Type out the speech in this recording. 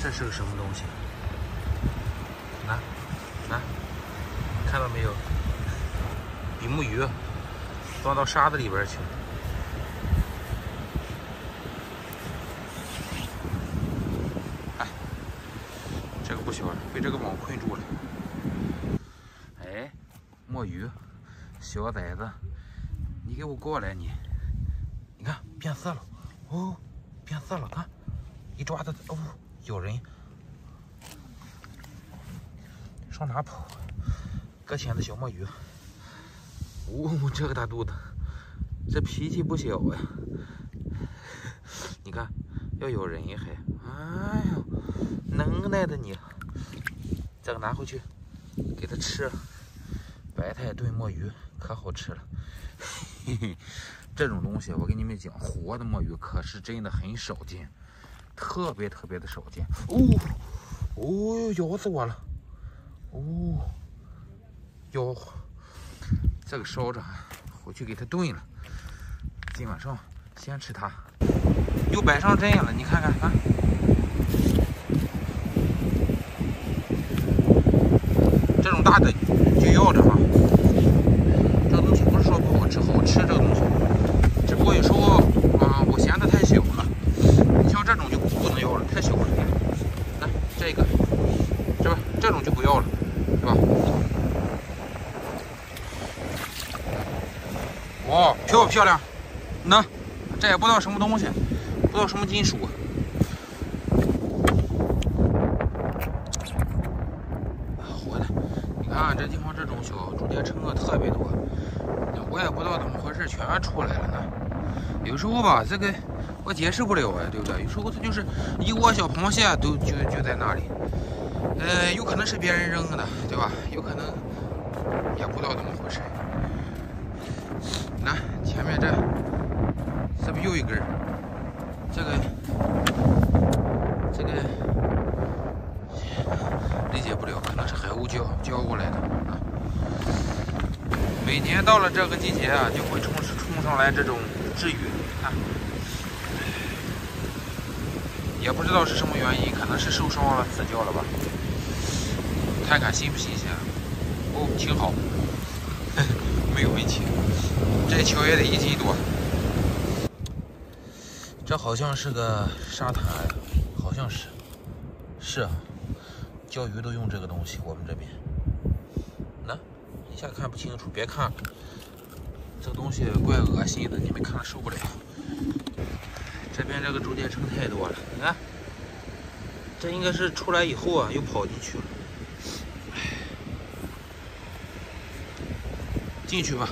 这是个什么东西？啊啊！看到没有？比目鱼钻到沙子里边去了。哎，这个不小了，被这个网困住了。哎，墨鱼，小崽子，你给我过来你！你看变色了，哦，变色了，看，一抓它，哦，咬人。上哪跑？搁浅的小墨鱼。哦，这个大肚子，这脾气不小呀！你看，要咬人还，哎呦，能耐的你！这个拿回去，给它吃。白菜炖墨鱼可好吃了。嘿嘿，这种东西我跟你们讲，活的墨鱼可是真的很少见，特别特别的少见。哦，哦，咬死我了！哦，哟，这个烧着，回去给它炖了。今晚上先吃它。又摆上阵了，你看看啊！这种大的就要着哈。这个东西不是说不好吃，好吃这个东西。只不过有时候啊，我嫌它太小了。你像这种就不能要了，太小了。来，这个，是吧？这种就不要了。是吧？哇，漂不漂亮？那这也不知道什么东西，不知道什么金属。活的，你看这地方这种小竹节虫啊特别多，我也不知道怎么回事，全出来了呢。有时候吧，这个我解释不了啊，对不对？有时候它就是一窝小螃蟹都就就在那里。呃，有可能是别人扔的，对吧？有可能也不知道怎么回事。那前面这，这不又一根？这个，这个理解不了，可能是海鸥叫叫过来的啊。每年到了这个季节啊，就会冲冲上来这种鲻鱼啊。也不知道是什么原因，可能是受伤了死掉了吧。看看新不新鲜？哦，挺好，没有问题。这球也得一斤多。这好像是个沙滩，好像是，是啊，钓鱼都用这个东西。我们这边，那一下看不清楚，别看了，这东西怪恶心的，你们看了受不了。这边这个竹节虫太多了，你看，这应该是出来以后啊，又跑进去了。进去吧。